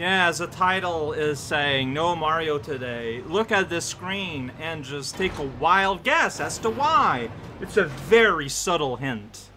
Yeah, as the title is saying, no Mario today, look at this screen and just take a wild guess as to why. It's a very subtle hint.